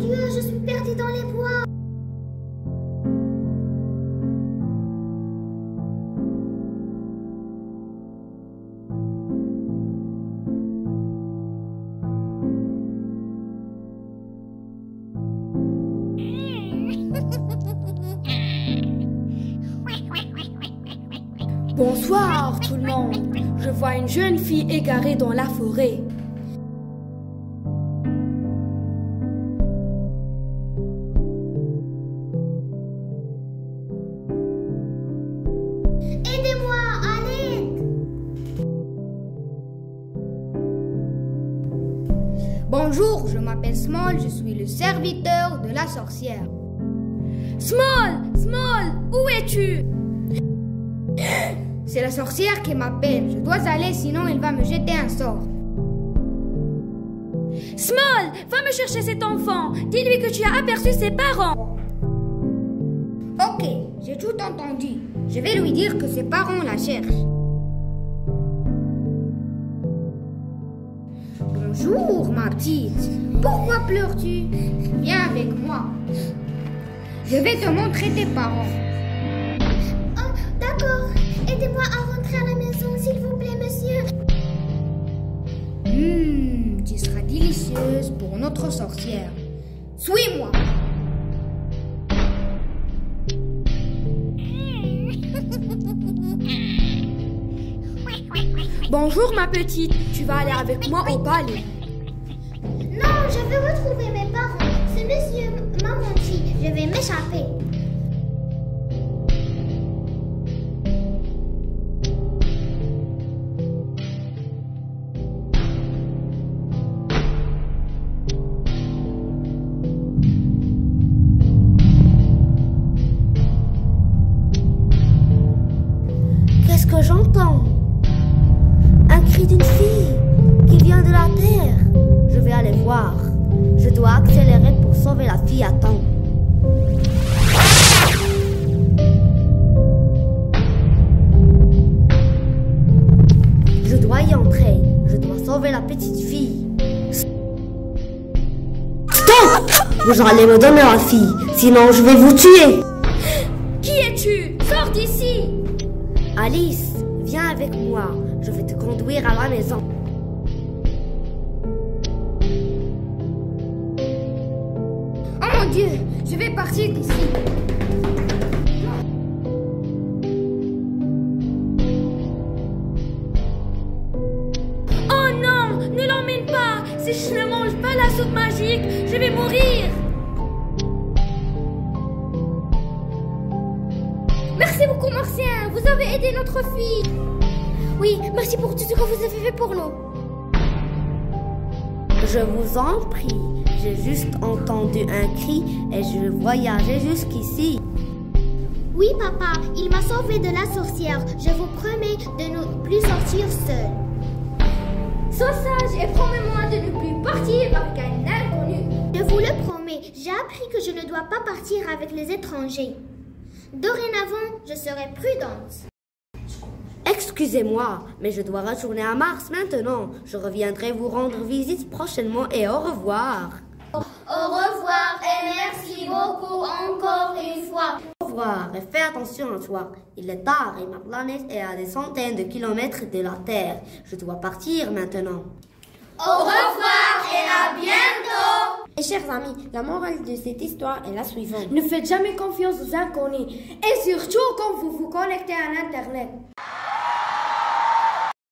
je suis perdue dans les bois. Bonsoir tout le monde. Je vois une jeune fille égarée dans la forêt. Bonjour, je m'appelle Small, je suis le serviteur de la sorcière. Small, Small, où es-tu? C'est la sorcière qui m'appelle. Je dois aller, sinon elle va me jeter un sort. Small, va me chercher cet enfant. Dis-lui que tu as aperçu ses parents. Ok, j'ai tout entendu. Je vais lui dire que ses parents la cherchent. Bonjour, ma petite. Pourquoi pleures-tu? Viens avec moi. Je vais te montrer tes parents. Oh, d'accord. Aidez-moi à rentrer à la maison, s'il vous plaît, monsieur. Hum, tu seras délicieuse pour notre sorcière. Suis-moi. Bonjour ma petite, tu vas aller avec moi au palais. Non, je veux retrouver mes parents. Ce monsieur m'a menti. Je vais m'échapper. Qu'est-ce que j'entends? D'une fille qui vient de la terre. Je vais aller voir. Je dois accélérer pour sauver la fille à temps. Je dois y entrer. Je dois sauver la petite fille. Stop Vous allez me donner la fille, sinon je vais vous tuer. Qui es-tu? Sors d'ici. Alice, viens avec moi. Je vais te conduire à la maison. Oh mon Dieu, je vais partir d'ici. Oh non, ne l'emmène pas. Si je ne mange pas la soupe magique, je vais mourir. Merci beaucoup, Martien. Vous avez aidé notre fille. Oui, merci pour tout ce que vous avez fait pour nous. Je vous en prie. J'ai juste entendu un cri et je voyageais jusqu'ici. Oui, papa, il m'a sauvé de la sorcière. Je vous promets de ne plus sortir seul. Sois sage et promets-moi de ne plus partir avec un inconnu. Je vous le promets, j'ai appris que je ne dois pas partir avec les étrangers. Dorénavant, je serai prudente. Excusez-moi, mais je dois retourner à Mars maintenant. Je reviendrai vous rendre visite prochainement et au revoir. Au revoir et merci beaucoup encore une fois. Au revoir et fais attention à toi. Il est tard et ma planète est à des centaines de kilomètres de la Terre. Je dois partir maintenant. Au revoir et à bientôt. Et chers amis, la morale de cette histoire est la suivante. Ne faites jamais confiance aux inconnus. Et surtout quand vous vous connectez à Internet.